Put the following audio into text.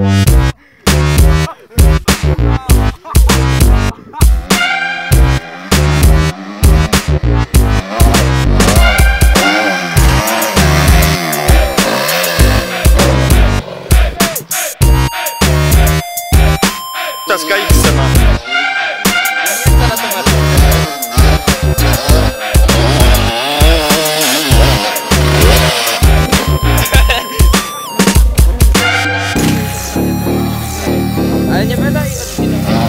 Taska X-a, original.